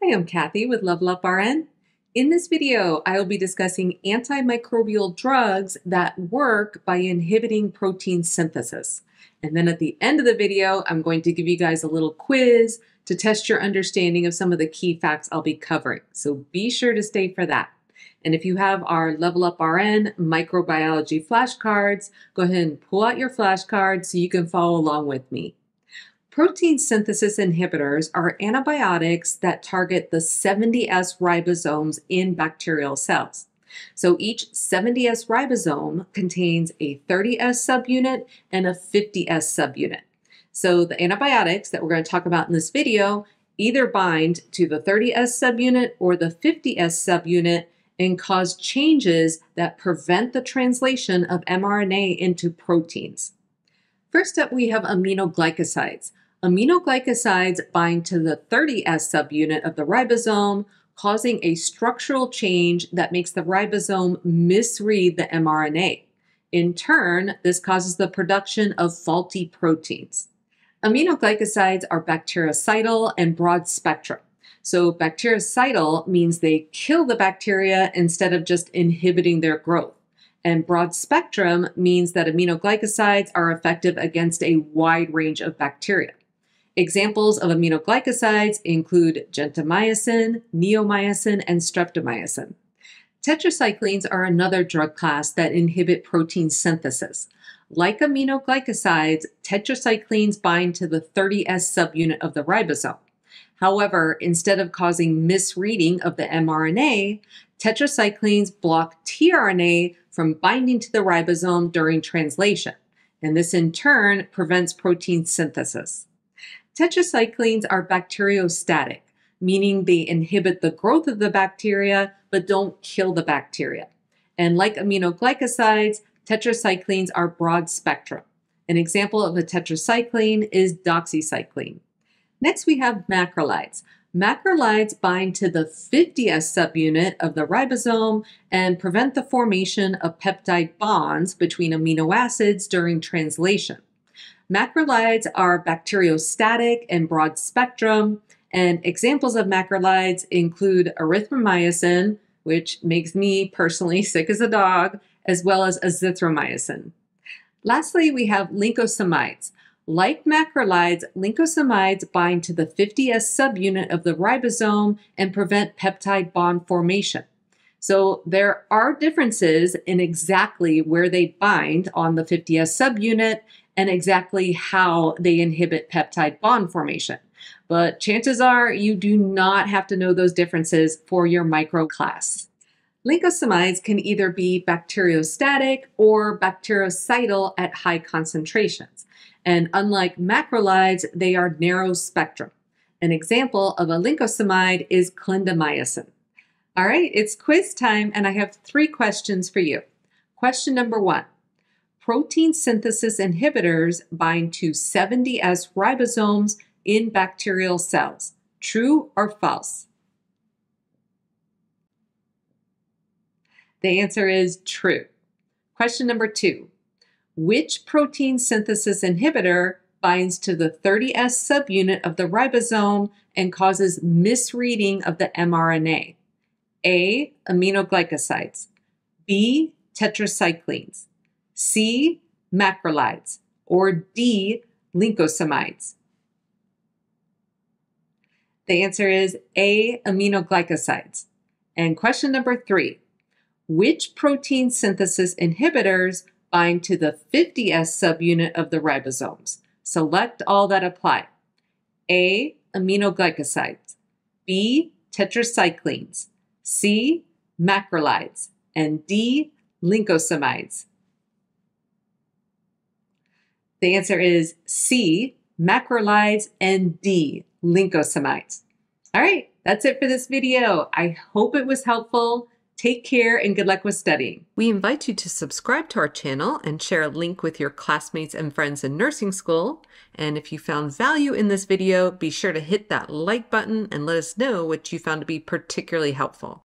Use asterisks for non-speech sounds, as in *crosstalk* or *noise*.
Hi, I'm Cathy with Level Up RN. In this video, I will be discussing antimicrobial drugs that work by inhibiting protein synthesis. And then at the end of the video, I'm going to give you guys a little quiz to test your understanding of some of the key facts I'll be covering. So be sure to stay for that. And if you have our Level Up RN microbiology flashcards, go ahead and pull out your flashcards so you can follow along with me. Protein synthesis inhibitors are antibiotics that target the 70S ribosomes in bacterial cells. So each 70S ribosome contains a 30S subunit and a 50S subunit. So the antibiotics that we're going to talk about in this video either bind to the 30S subunit or the 50S subunit and cause changes that prevent the translation of mRNA into proteins. First up, we have aminoglycosides. Aminoglycosides bind to the 30S subunit of the ribosome, causing a structural change that makes the ribosome misread the mRNA. In turn, this causes the production of faulty proteins. Aminoglycosides are bactericidal and broad spectrum. So, bactericidal means they kill the bacteria instead of just inhibiting their growth. And broad spectrum means that aminoglycosides are effective against a wide range of bacteria. Examples of aminoglycosides include gentamicin, neomycin, and streptomycin. Tetracyclines are another drug class that inhibit protein synthesis. Like aminoglycosides, tetracyclines bind to the 30S subunit of the ribosome. However, instead of causing misreading of the mRNA, tetracyclines block tRNA from binding to the ribosome during translation, and this in turn prevents protein synthesis. Tetracyclines are bacteriostatic, meaning they inhibit the growth of the bacteria but don't kill the bacteria. And like aminoglycosides, tetracyclines are broad spectrum. An example of a tetracycline is doxycycline. Next, we have macrolides. Macrolides bind to the 50S subunit of the ribosome and prevent the formation of peptide bonds between amino acids during translation. Macrolides are bacteriostatic and broad spectrum, and examples of macrolides include erythromycin, which makes me personally *laughs* sick as a dog, as well as azithromycin. Lastly, we have lincosamides. Like macrolides, lincosamides bind to the 50S subunit of the ribosome and prevent peptide bond formation. So there are differences in exactly where they bind on the 50S subunit and exactly how they inhibit peptide bond formation. But chances are you do not have to know those differences for your micro class. Lincosamides can either be bacteriostatic or bactericidal at high concentrations. And unlike macrolides, they are narrow spectrum. An example of a lincosamide is clindamycin. All right, it's quiz time, and I have three questions for you. Question number one protein synthesis inhibitors bind to 70S ribosomes in bacterial cells. True or false? The answer is true. Question number two Which protein synthesis inhibitor binds to the 30S subunit of the ribosome and causes misreading of the mRNA? A. Aminoglycosides. B. Tetracyclines. C. Macrolides. Or D. Lincosamides? The answer is A. Aminoglycosides. And question number three Which protein synthesis inhibitors bind to the 50S subunit of the ribosomes? Select all that apply. A. Aminoglycosides. B. Tetracyclines. C. Macrolides. And D. Lincosamides. The answer is C, macrolides, and D, lincosamides. All right, that's it for this video. I hope it was helpful. Take care and good luck with studying. We invite you to subscribe to our channel and share a link with your classmates and friends in nursing school. And if you found value in this video, be sure to hit that like button and let us know what you found to be particularly helpful.